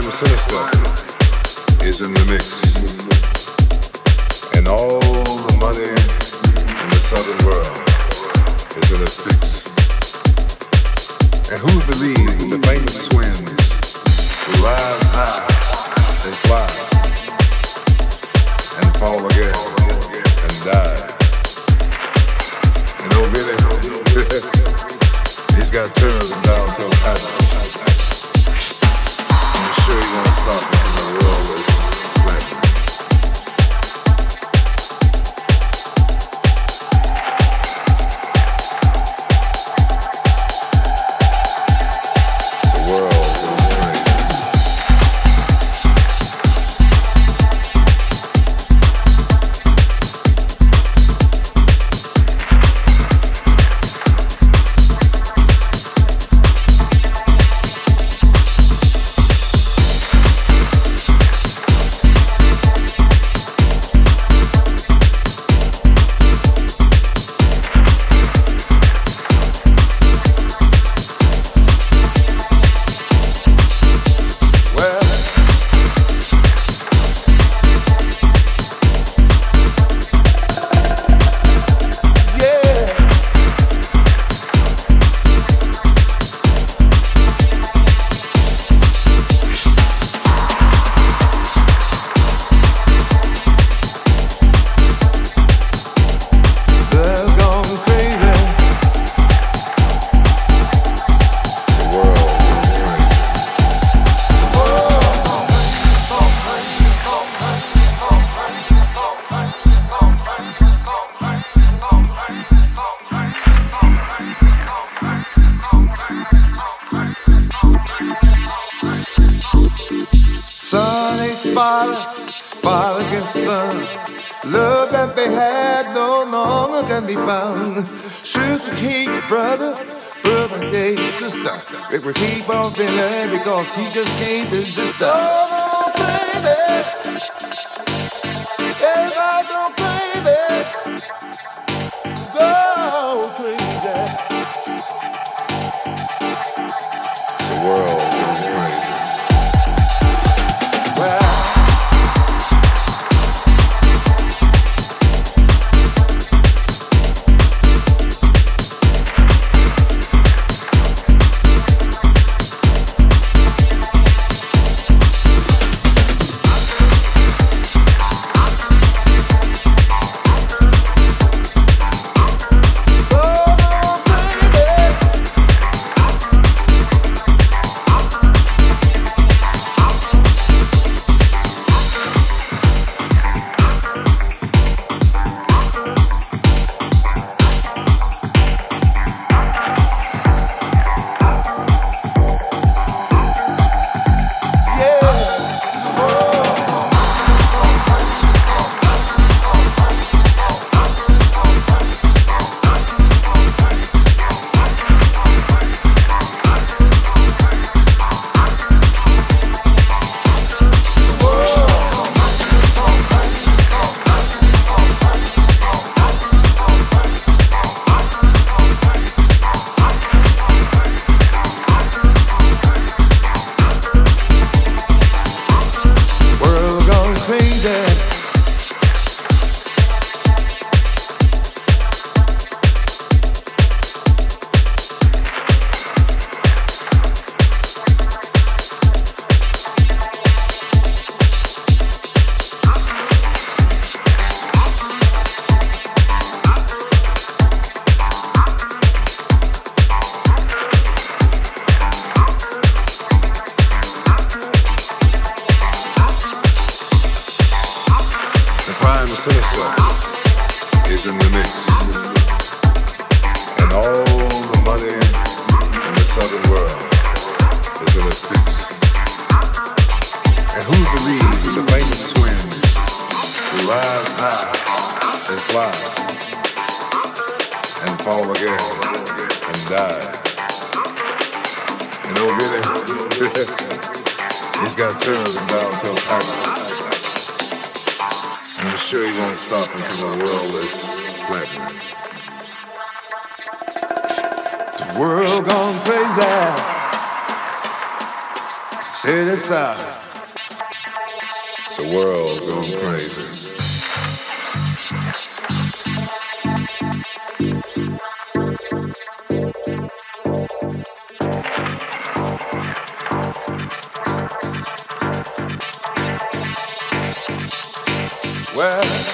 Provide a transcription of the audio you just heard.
crime sinister is in the mix. And all the money in the southern world is in a fix. And who believes in the famous twins who rise high and fly and fall again and die? And oh really, he's got turtles That they had no longer can be found. Sister hates brother, brother hates sister. They will keep on feeling because he just can't resist her. Oh, baby. Everybody go crazy. Go sinister is in the mix. And all the money in the southern world is in a fix. And who believes in the famous twins who rise high and fly and fall again and die? And oh really, he's got turtles and down till pattern. I'm sure he won't stop until the world is flattened. The world gone crazy. Hear this out. It's a world gone crazy. Well,